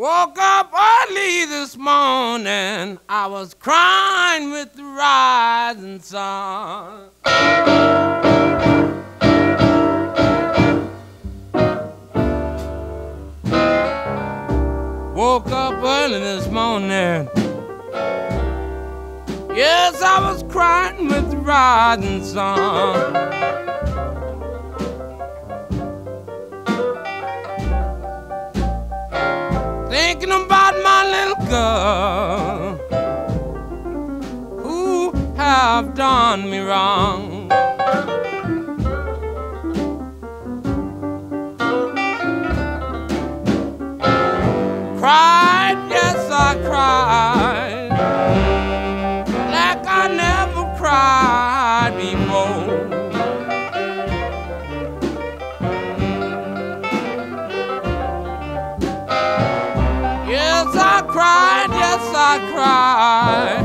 Woke up early this morning, I was crying with the rising sun. Woke up early this morning. Yes, I was crying with the rising sun. Thinking about my little girl who have done me wrong. Cried, yes, I cried, like I never cried before. I cried,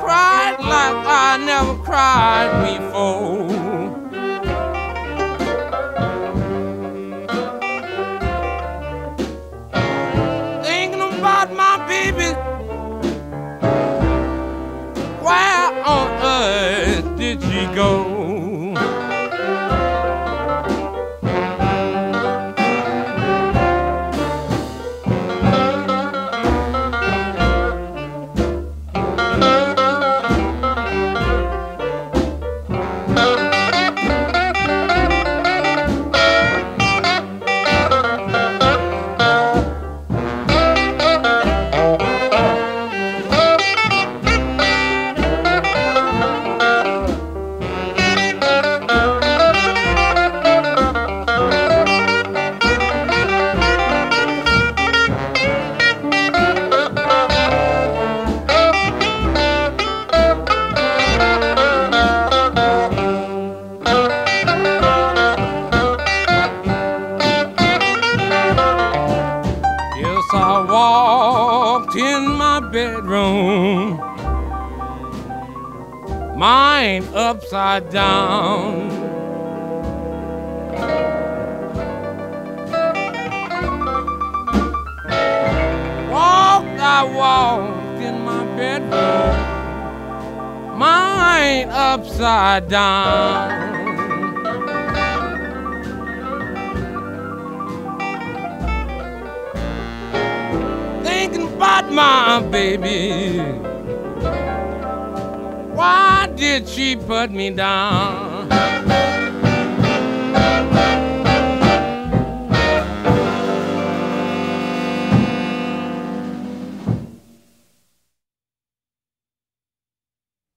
cried like I never cried before. thinking about my baby. Where on earth did she go? Walked in my bedroom, mind upside down. Walked, I walked in my bedroom, mind upside down. About my baby. Why did she put me down?